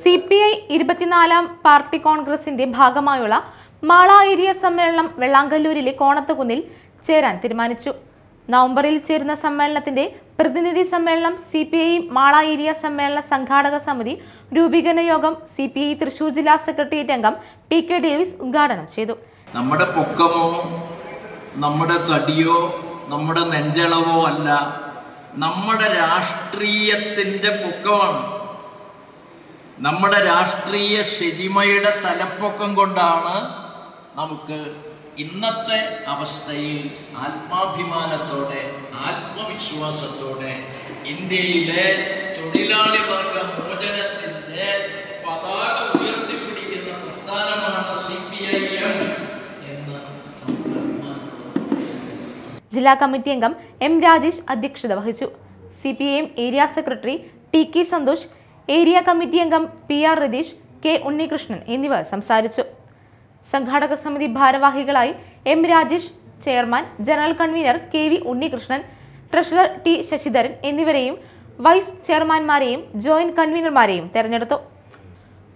C P I ഇരുപത്തിനാലാം party കോൺഗ്രസിന്റെ ഭാഗമായുള്ള മാള ഏരിയ സമ്മേളനം വെള്ളാങ്കല്ലൂരിലെ കോണത്തുകുന്നിൽ ചേരാൻ തീരുമാനിച്ചു. നവംബറിൽ ചേരുന്ന സമ്മേളനത്തിന്റെ പ്രതിനിധി സമ്മേളനം C P I Mala area സമ്മേളന സംഘാടക സമിതി രൂപീകരണ യോഗം സി പി ഐ തൃശൂർ ജില്ലാ സെക്രട്ടേറിയറ്റ് അംഗം പി കെ ഡേവിസ് ഉദ്ഘാടനം ചെയ്തു. നമ്മുടെ പൊക്കമോ നമ്മുടെ തടിയോ നമ്മുടെ നെഞ്ചളവോ അല്ല നമ്മുടെ രാഷ്ട്രീയത്തിന്റെ പൊക്കമാണ് നമ്മുടെ രാഷ്ട്രീയ ശരിമയുടെ തലപ്പൊക്കം കൊണ്ടാണ് നമുക്ക് ഇന്നത്തെ അവസ്ഥയിൽ ആത്മാഭിമാനത്തോടെ ആത്മവിശ്വാസത്തോടെ ഇന്ത്യയിലെ തൊഴിലാളി വർഗ മോചനത്തിന്റെ പതാക ഉയർത്തിപ്പിടിക്കുന്ന പ്രസ്ഥാനമാണ് സി പി ഐ എം എന്ന് ജില്ലാ കമ്മിറ്റി അംഗം എം രാജേഷ് അധ്യക്ഷത വഹിച്ചു. C P I M area secretary T K Santhosh area committee അംഗം P R Ratheesh K Unnikrishnan എന്നിവർ സംസാരിച്ചു. സംഘാടക സമിതി ഭാരവാഹികളായി M Rajesh chairman general convener K V Unnikrishnan treasurer T Sasidharan എന്നിവരെയും വൈസ് ചെയർമാൻമാരെയും ജോയിന്റ് കൺവീനർമാരെയും തെരഞ്ഞെടുത്തു.